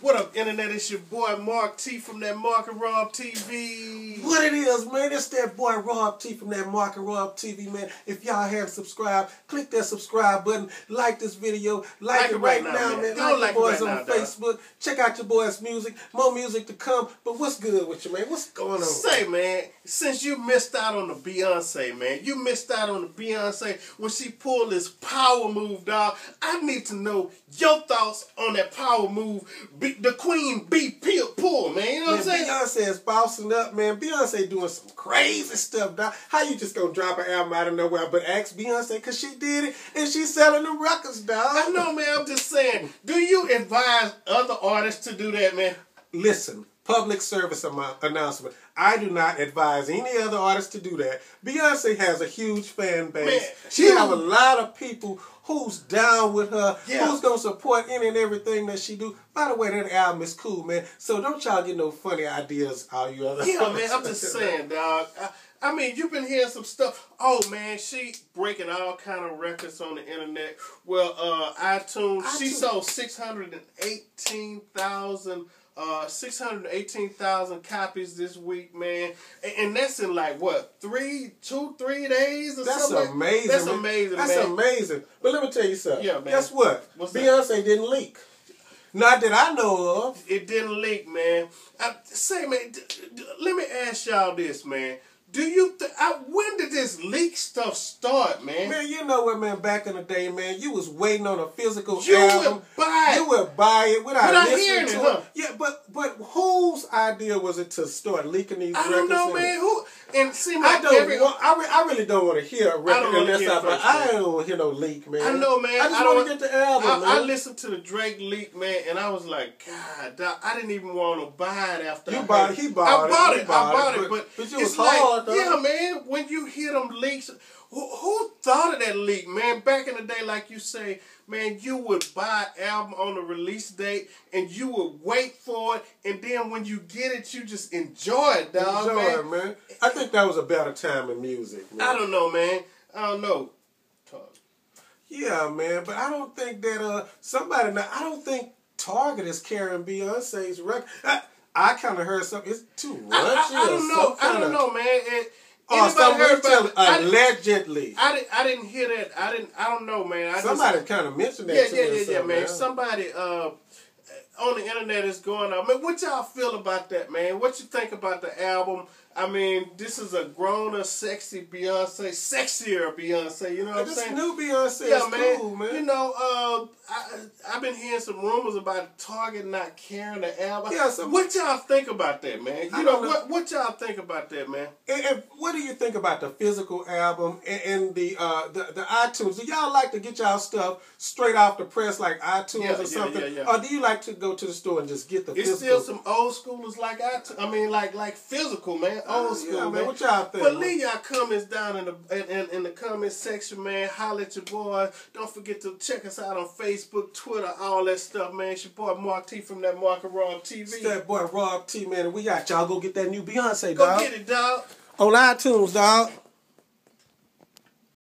What up, internet? It's your boy Mark T from that Mark and Rob TV. What it is, man? It's that boy Rob T from that Mark and Rob TV, man. If y'all haven't subscribed, click that subscribe button. Like this video. Like, Like it right, now, man. Go Like, like your boys right on now, dog. Facebook. Check out your boys' music. More music to come. But what's good with you, man? What's going on? Say, man, since you missed out on the Beyonce, man, you missed out on the Beyonce when she pulled this power move, dog. I need to know your thoughts on that power move. Be, the Queen B pill pull, man. You know what I'm saying? Beyonce is bossing up, man. Beyonce doing some crazy stuff, dog. How you just gonna drop an album out of nowhere? But ask Beyonce, because she did it, and she's selling the records, dog. I know, man. I'm just saying. Do you advise other artists to do that, man? Listen, public service announcement. I do not advise any other artist to do that. Beyonce has a huge fan base. Man, she have a lot of people who's down with her, Yeah. who's gonna support any and everything that she do. By the way, that album is cool, man. So don't y'all get no funny ideas, all you other. Yeah, man, I'm just saying, dog. I, I mean, you've been hearing some stuff. Oh man, she breaking all kind of records on the internet. Well, uh, iTunes, she sold six hundred and eighteen thousand. Uh, six hundred eighteen thousand copies this week, man, and, and that's in like what three, two, three days or That's something. amazing. That's man. amazing, That's man. amazing. But let me tell you something. Yeah, man. Guess what? What's that? Beyonce didn't leak. Not that I know of. It didn't leak, man. I, say, man, d- d- let me ask y'all this, man. Do you th- I, when did this leak stuff start, man? Man, you know what, man? Back in the day, man, you was waiting on a physical You album. would buy it. You would buy it without Without listening hearing to it, it. huh? Yeah, but but whose idea was it to start leaking these I records? don't know, man. Who and seem I don't. every want, I, re- I really don't want to hear a record unless I. First, I don't want to hear no leak, man. I know, man. I just I want to get the album, I, man. I listened to the Drake leak, man, and I was like, God, I didn't even want to buy it after You I bought it, he bought I it, bought it. I bought it, but- but, but you it's like, hard, though. yeah, man. When you hear them leaks, who, who thought of that leak, man? Back in the day, like you say, man, you would buy an album on the release date, and you would wait for it, and then when you get it, you just enjoy it, dog, Enjoy man. it, man. I think that was a better time in music, man. I don't know, man. I don't know. Talk. Yeah, man, but I don't think that uh somebody now I don't think Target is carrying Beyonce's record. I, I kind of heard something. It's too runchy. I, I, I don't know. I don't know, man. And Oh, somebody heard about? Allegedly. I didn't. I didn't hear that. I didn't. I don't know, man. I somebody kind of mentioned that. yeah, yeah, yeah, yeah, man. Somebody uh, on the internet is going on. Man, what y'all feel about that, man? What you think about the album? I mean, this is a grown-up, sexy Beyonce, sexier Beyonce. You know what I'm This saying? new Beyonce yeah, is man. cool, man. You know, uh, I I've been hearing some rumors about Target not carrying the album. Yeah, some- what y'all think about that, man? You know, know. what what y'all think about that, man? And, and what do you think about the physical album and, and the uh the, the iTunes? Do y'all like to get y'all stuff straight off the press like iTunes Yeah, or yeah, something, yeah, or do you like to go to the store and just get the physical? It's physical? still some old schoolers like I. I mean, like like physical, man, old Uh, school, man. man. What y'all think? But leave y'all comments down in the in, in, in the comment section, man. Holla at your boy. Don't forget to check us out on Facebook, Twitter, all that stuff, man. It's your boy Mark T from that Mark and Rob TV. It's that boy Rob T, man, we got y'all go get that new Beyonce, Go dog. get it, dog. On iTunes, dog.